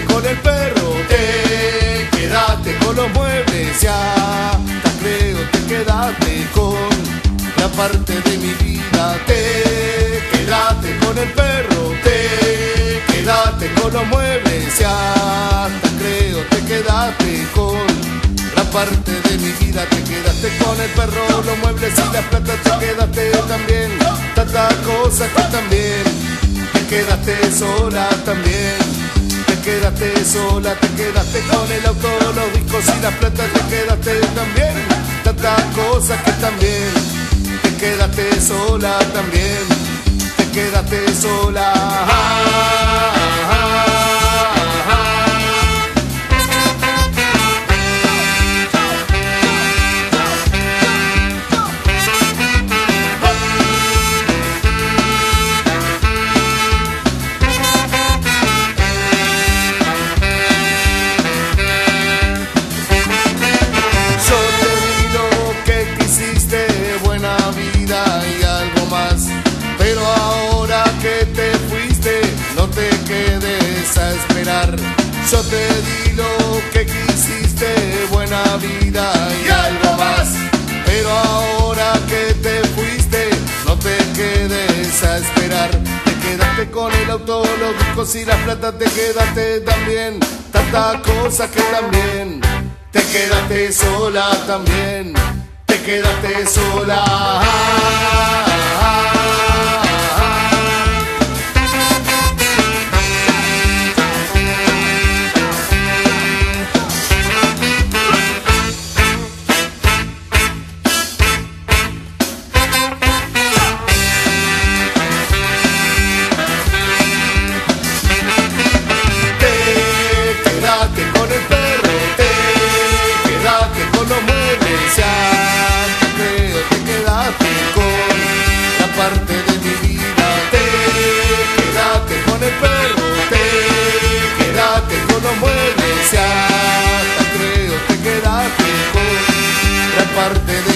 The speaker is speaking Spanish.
con el perro, te quedaste con los muebles, ya creo, te quedaste con la parte de mi vida, te quedaste con el perro, te quedaste con los muebles, ya creo, te quedaste con la parte de mi vida, te quedaste con el perro, los muebles y la plata, te quedaste también, tantas cosas que también, te quedaste sola también quedaste sola, te quedaste con el auto, los discos y la plata, te quedaste también, tantas cosas que también, te quedaste sola también, te quedaste sola. Yo te di lo que quisiste, buena vida y algo más. Pero ahora que te fuiste, no te quedes a esperar. Te quedaste con el auto, los discos y la plata, te quedaste también. Tantas cosas que también. Te quedaste sola también, te quedaste sola. parte de